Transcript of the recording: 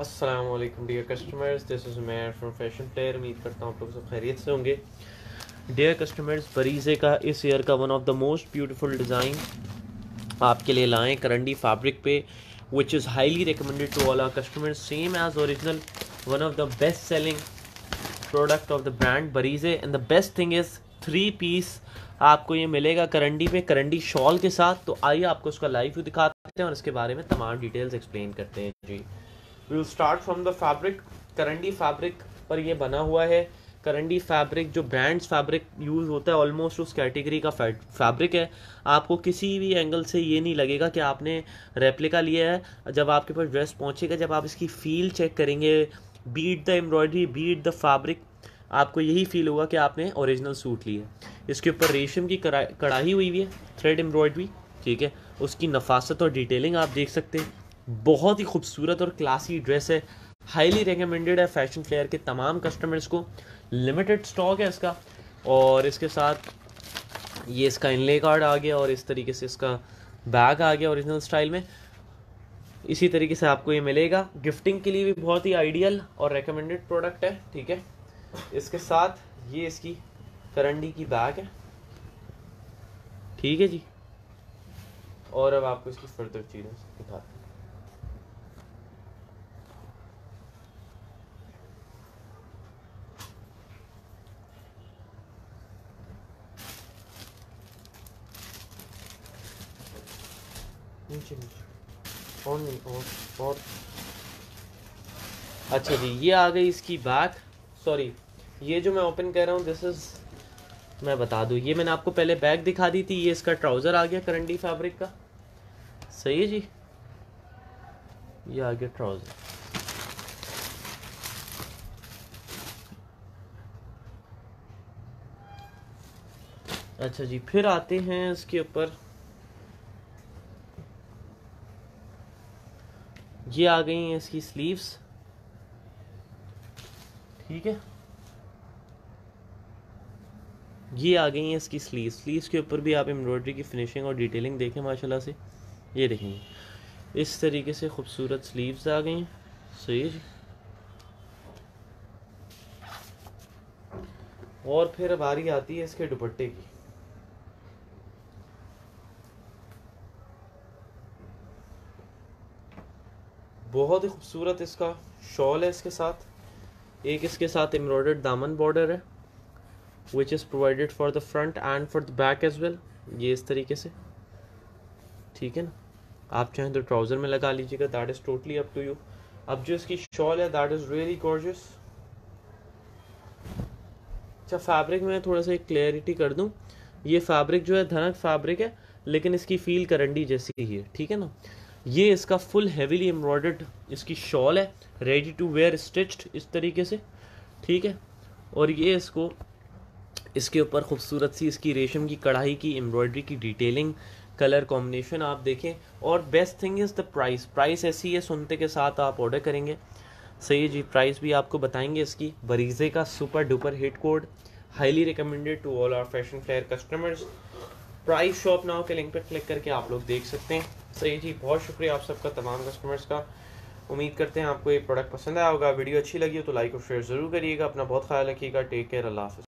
अस्सलाम वालेकुम dear customers this is Mayer from fashion player उम्मीद करता हूँ आप लोग सब खैरियत से होंगे। डियर कस्टमर्स बरीज़े का, इस ईयर का one of the most beautiful design आपके लिए लाएँ करंडी फैब्रिक पे which is highly recommended to all our customers same as original one of the best selling product of the brand Bareeze and the best thing is three piece आपको ये मिलेगा करंडी पे, करंडी shawl के साथ। तो आइए आपको उसका लाइव व्यू दिखाते हैं और इसके बारे में तमाम डिटेल्स एक्सप्लेन करते हैं। जी। We will start from the fabric करंडी fabric पर ये बना हुआ है। करंडी फैब्रिक जो ब्रांड्स फैब्रिक यूज़ होता है ऑलमोस्ट उस कैटेगरी का फैब्रिक है। आपको किसी भी एंगल से ये नहीं लगेगा कि आपने रेप्लिका लिया है। जब आपके पास ड्रेस पहुंचेगा, जब आप इसकी फील चेक करेंगे be it the embroidery be it the fabric आपको यही फील होगा कि आपने ओरिजिनल सूट लिया इसके ऊपर रेशम की कढ़ाई हुई हुई है थ्रेड एम्ब्रॉयडरी ठीक है? उसकी नफासत और डिटेलिंग आप देख सकते हैं। बहुत ही खूबसूरत और क्लासी ड्रेस है। हाईली रिकमेंडेड है फ़ैशन फ्लेयर के तमाम कस्टमर्स को। लिमिटेड स्टॉक है इसका। और इसके साथ ये इसका इनले कार्ड आ गया और इस तरीके से इसका बैग आ गया ओरिजिनल स्टाइल में। इसी तरीके से आपको ये मिलेगा। गिफ्टिंग के लिए भी बहुत ही आइडियल और रिकमेंडेड प्रोडक्ट है, ठीक है? इसके साथ ये इसकी करंडी की बैग है। ठीक है जी? और अब आपको इसकी फर्दर चीज़ें दिखाते हैं। नीचे नीचे। और अच्छा जी, ये आ गई इसकी बैग सॉरी ये जो मैं ओपन कर रहा हूँ दिस इज़ मैं बता दूँ, ये मैंने आपको पहले बैग दिखा दी थी, ये इसका ट्राउज़र आ गया करंडी फैब्रिक का। सही है जी? ये आ गया ट्राउज़र अच्छा जी, फिर आते हैं इसके ऊपर। ये आ गई हैं इसकी स्लीव्स ठीक है? ये आ गई हैं इसकी स्लीव स्लीव्स के ऊपर भी आप एम्ब्रॉयडरी की फिनिशिंग और डिटेलिंग देखें, माशाल्लाह से। ये देखेंगे। इस तरीके से खूबसूरत स्लीव्स आ गई सही और फिर बारी आती है इसके दुपट्टे की। बहुत ही खूबसूरत इसका शॉल है इसके साथ। एक इसके साथ एम्ब्रॉयडर्ड दामन बॉर्डर है which is provided for the front and for the back as well ये इस तरीके से। ठीक है ना? आप चाहें तो ट्राउज़र में लगा लीजिएगा that is totally up to you अब जो इसकी शॉल है दैट इज़ रियली गॉर्जियस अच्छा फैब्रिक में थोड़ा सा एक क्लियरिटी कर दूँ। ये फैब्रिक जो है, धनक फैब्रिक है, लेकिन इसकी फील करंडी जैसी ही है। ठीक है ना? ये इसका फुल हैवीली एम्ब्रॉयडर्ड इसकी शॉल है रेडी टू वेयर स्टिच्ड इस तरीके से, ठीक है? और ये इसको, इसके ऊपर खूबसूरत सी इसकी रेशम की कढ़ाई की एम्ब्रॉयडरी की डिटेलिंग कलर कॉम्बिनेशन आप देखें। और best thing is the price price ऐसी है, सुनते के साथ आप ऑर्डर करेंगे। सही जी प्राइस भी आपको बताएँगे इसकी। बरीजे का super duper hit code highly recommended to all our fashion fair customers price shop now के लिंक पर क्लिक करके आप लोग देख सकते हैं। सही जी, बहुत शुक्रिया आप सबका, तमाम कस्टमर्स का। उम्मीद करते हैं आपको ये प्रोडक्ट पसंद आया होगा। वीडियो अच्छी लगी हो तो लाइक और शेयर ज़रूर करिएगा। अपना बहुत ख्याल रखिएगा। टेक केयर अल्लाह